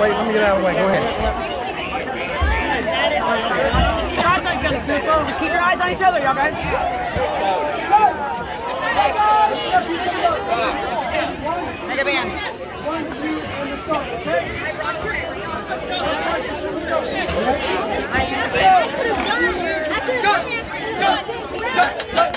Wait, let me get out of the way. Go ahead. Just keep your eyes on each other, y'all guys. Make a band. I could have done. I could have done.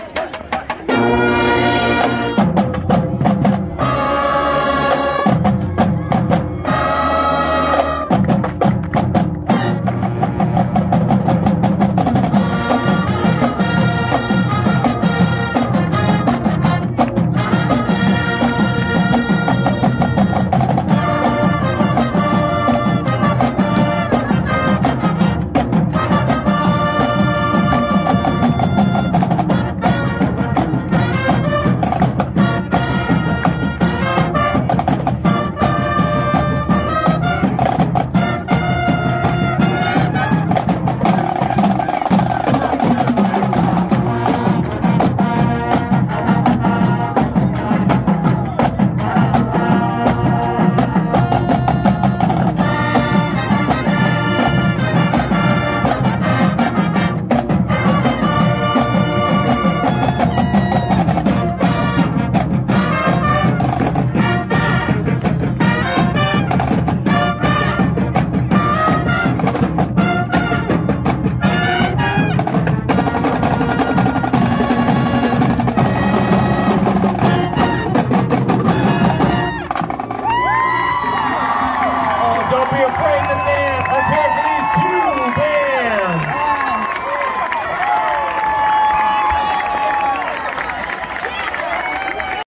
Don't be afraid to dance. Okay.